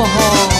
喔